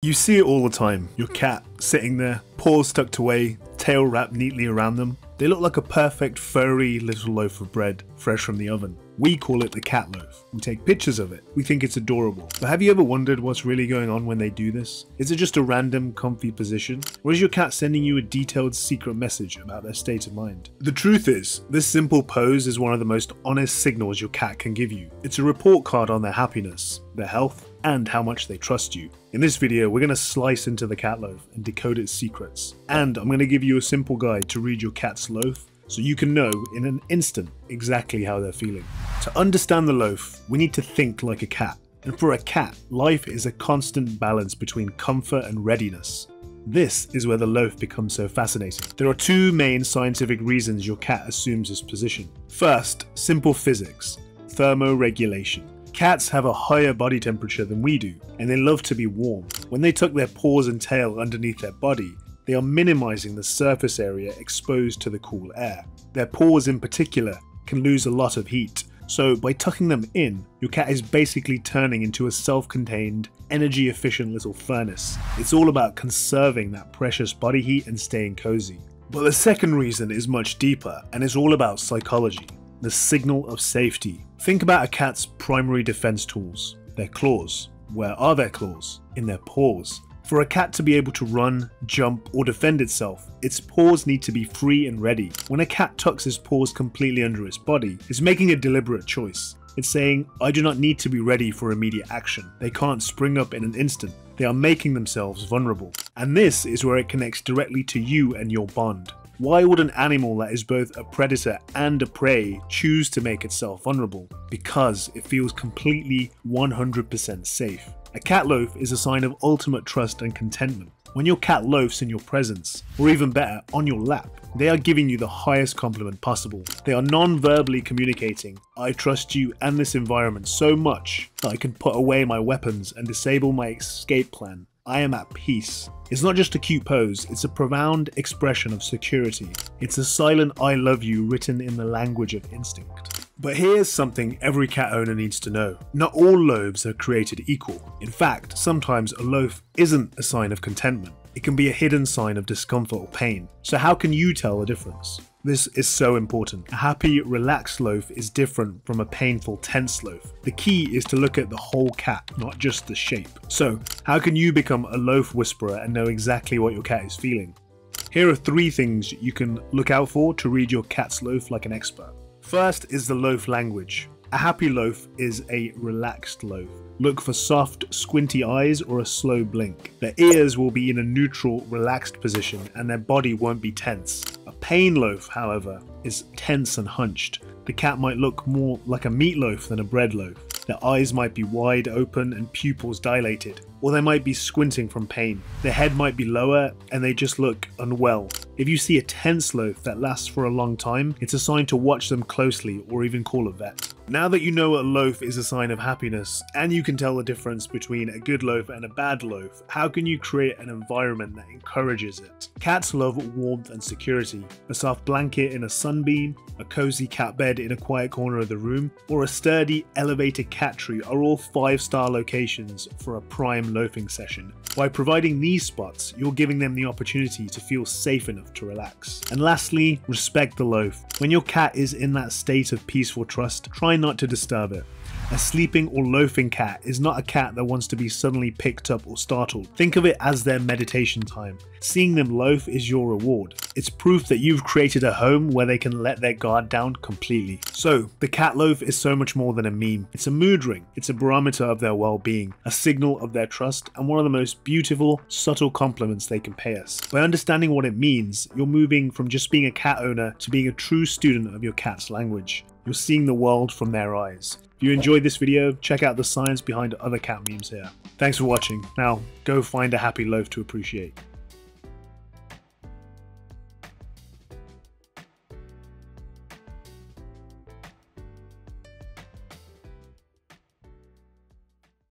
You see it all the time. Your cat sitting there, paws tucked away, tail wrapped neatly around them. They look like a perfect furry little loaf of bread, fresh from the oven. We call it the cat loaf. We take pictures of it. We think it's adorable. But have you ever wondered what's really going on when they do this? Is it just a random comfy position? Or is your cat sending you a detailed secret message about their state of mind? The truth is, this simple pose is one of the most honest signals your cat can give you. It's a report card on their happiness, their health, and how much they trust you. In this video, we're going to slice into the cat loaf and decode its secrets. And I'm going to give you a simple guide to read your cat's loaf so you can know in an instant exactly how they're feeling. To understand the loaf, we need to think like a cat. And for a cat, life is a constant balance between comfort and readiness. This is where the loaf becomes so fascinating. There are two main scientific reasons your cat assumes this position. First, simple physics, thermoregulation. Cats have a higher body temperature than we do, and they love to be warm. When they tuck their paws and tail underneath their body, they are minimizing the surface area exposed to the cool air. Their paws in particular can lose a lot of heat, so by tucking them in, your cat is basically turning into a self-contained, energy-efficient little furnace. It's all about conserving that precious body heat and staying cozy. But the second reason is much deeper, and it's all about psychology the signal of safety. Think about a cat's primary defense tools, their claws. Where are their claws? In their paws. For a cat to be able to run, jump, or defend itself, its paws need to be free and ready. When a cat tucks its paws completely under its body, it's making a deliberate choice. It's saying, I do not need to be ready for immediate action. They can't spring up in an instant. They are making themselves vulnerable. And this is where it connects directly to you and your bond. Why would an animal that is both a predator and a prey choose to make itself vulnerable? Because it feels completely 100% safe. A cat loaf is a sign of ultimate trust and contentment. When your cat loafs in your presence, or even better, on your lap, they are giving you the highest compliment possible. They are non-verbally communicating, I trust you and this environment so much that I can put away my weapons and disable my escape plan I am at peace. It's not just a cute pose, it's a profound expression of security. It's a silent I love you written in the language of instinct. But here's something every cat owner needs to know. Not all loaves are created equal. In fact, sometimes a loaf isn't a sign of contentment. It can be a hidden sign of discomfort or pain. So how can you tell the difference? This is so important. A happy, relaxed loaf is different from a painful, tense loaf. The key is to look at the whole cat, not just the shape. So, how can you become a loaf whisperer and know exactly what your cat is feeling? Here are three things you can look out for to read your cat's loaf like an expert. First is the loaf language. A happy loaf is a relaxed loaf. Look for soft, squinty eyes or a slow blink. Their ears will be in a neutral, relaxed position and their body won't be tense. A pain loaf, however, is tense and hunched. The cat might look more like a meatloaf than a bread loaf. Their eyes might be wide open and pupils dilated, or they might be squinting from pain. Their head might be lower and they just look unwell. If you see a tense loaf that lasts for a long time, it's a sign to watch them closely or even call a vet. Now that you know a loaf is a sign of happiness, and you can tell the difference between a good loaf and a bad loaf, how can you create an environment that encourages it? Cats love warmth and security. A soft blanket in a sunbeam, a cozy cat bed in a quiet corner of the room, or a sturdy elevated cat tree are all 5 star locations for a prime loafing session. By providing these spots, you're giving them the opportunity to feel safe enough to relax. And lastly, respect the loaf. When your cat is in that state of peaceful trust, try not to disturb it. A sleeping or loafing cat is not a cat that wants to be suddenly picked up or startled. Think of it as their meditation time. Seeing them loaf is your reward. It's proof that you've created a home where they can let their guard down completely. So, the cat loaf is so much more than a meme. It's a mood ring, it's a barometer of their well-being, a signal of their trust, and one of the most beautiful, subtle compliments they can pay us. By understanding what it means, you're moving from just being a cat owner to being a true student of your cat's language. You're seeing the world from their eyes. If you enjoyed this video, check out the science behind other cat memes here. Thanks for watching. Now, go find a happy loaf to appreciate.